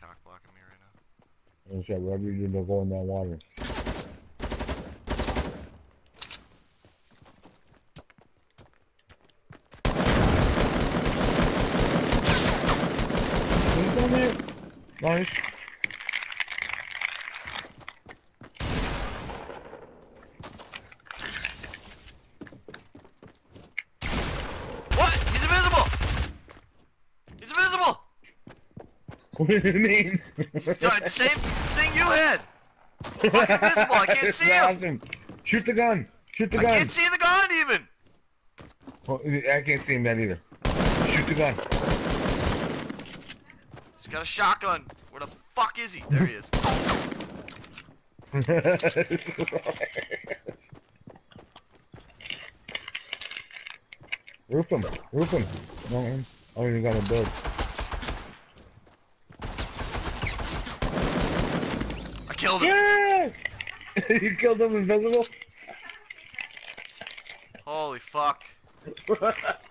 cock blocking me right now. And shit, wherever you to go in that water. Nice. What? He's invisible! He's invisible! What do you mean? Same thing you had! Fucking invisible, I can't see him! Shoot the gun. Shoot the I gun. I can't see the gun even! Oh, I can't see him then either. Shoot the gun. He's got a shotgun. Where the fuck is he? There he is. Roof him. Roof him. No, man. Oh, you got a build. Killed him. Yeah! you killed him invisible? Holy fuck.